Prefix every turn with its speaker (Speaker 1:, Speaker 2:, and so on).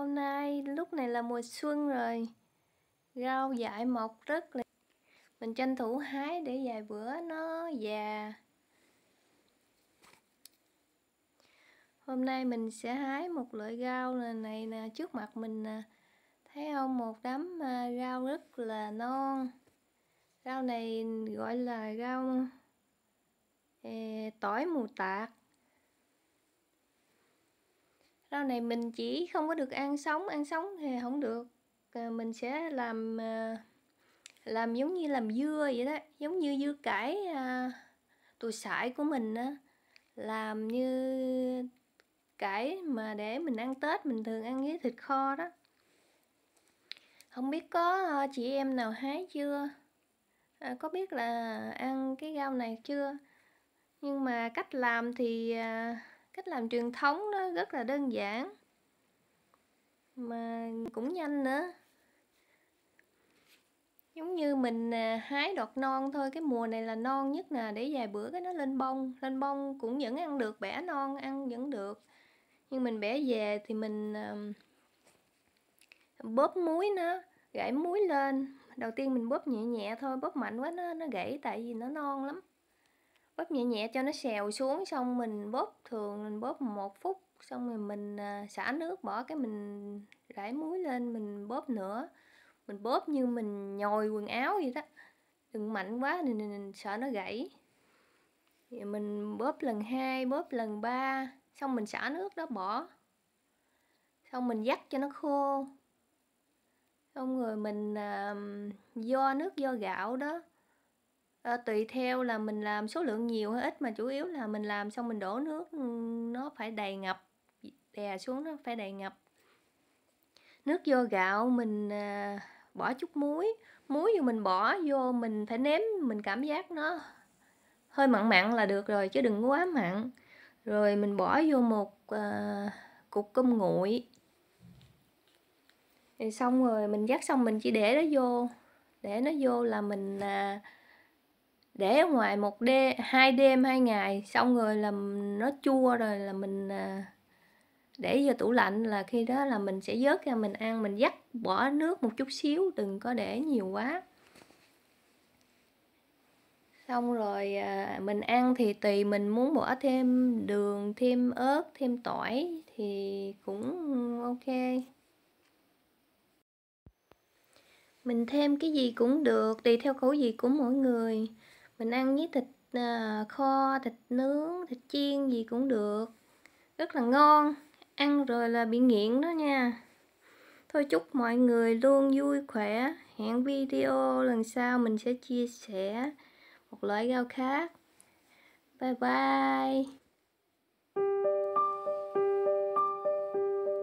Speaker 1: Hôm nay lúc này là mùa xuân rồi. Rau dại mọc rất là Mình tranh thủ hái để vài bữa nó già. Hôm nay mình sẽ hái một loại rau này, này nè Trước mặt mình nè. Thấy không? Một đám à, rau rất là non. Rau này gọi là rau eh, tỏi mù tạt rau này mình chỉ không có được ăn sống ăn sống thì không được. À, mình sẽ làm ờ, làm giống như làm dưa vậy đó giống như dưa cải ờ, à, tùi sải của mình á. Làm như cải mà để mình ăn tết mình thường ăn với thịt kho đó. Không biết có chị em nào hái chưa? À, có biết là ăn cái rau này chưa? Nhưng mà cách làm thì à, cách làm truyền thống nó rất là đơn giản, mà cũng nhanh nữa. Giống như mình à, hái đọt non thôi, cái mùa này là non nhất nè, để vài bữa cái nó lên bông. Lên bông cũng vẫn ăn được, bẻ non ăn vẫn được. Nhưng mình bẻ về thì mình à, bóp muối nó gãy muối lên. Đầu tiên mình bóp nhẹ nhẹ thôi, bóp mạnh quá nó nó gãy tại vì nó non lắm bóp nhẹ nhẹ cho nó xèo xuống xong mình bóp thường mình bóp một phút xong rồi mình à, xả nước bỏ cái mình rải muối lên mình bóp nữa. Mình bóp như mình nhồi quần áo vậy đó. Đừng mạnh quá thì mình sợ nó gãy. Thì mình bóp lần hai bóp lần ba xong mình xả nước đó bỏ. Xong mình dắt cho nó khô. Xong rồi mình uh, do nước do gạo đó à, tùy theo là mình làm số lượng nhiều hay ít mà chủ yếu là mình làm xong mình đổ nước ừ, nó phải đầy ngập đè xuống nó phải đầy ngập. Nước vô gạo mình à, bỏ chút muối muối vô mình bỏ vô mình phải nếm mình cảm giác nó hơi mặn mặn là được rồi chứ đừng quá mặn. Rồi mình bỏ vô một à, cục cơm nguội. Thì xong rồi mình dắt xong mình chỉ để nó vô để nó vô là mình à, để ở ngoài một đêm hai đêm, hai ngày, xong rồi là nó chua rồi là mình à, để vô tủ lạnh là khi đó là mình sẽ vớt ra mình ăn, mình dắt bỏ nước một chút xíu, đừng có để nhiều quá. Xong rồi à, mình ăn thì tùy mình muốn bỏ thêm đường, thêm ớt, thêm tỏi thì cũng ok. Mình thêm cái gì cũng được, tùy theo khẩu vị của mỗi người mình ăn với thịt à, kho thịt nướng thịt chiên gì cũng được. Rất là ngon. Ăn rồi là bị nghiện đó nha. Thôi chúc mọi người luôn vui khỏe. Hẹn video lần sau mình sẽ chia sẻ một loại rau khác. Bye bye.